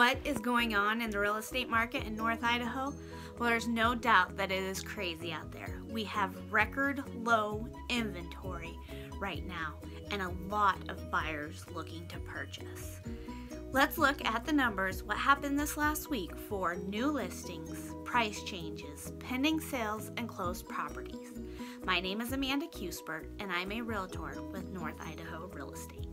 What is going on in the real estate market in North Idaho? Well, there's no doubt that it is crazy out there. We have record low inventory right now and a lot of buyers looking to purchase. Let's look at the numbers, what happened this last week for new listings, price changes, pending sales, and closed properties. My name is Amanda Cusbert, and I'm a realtor with North Idaho Real Estate.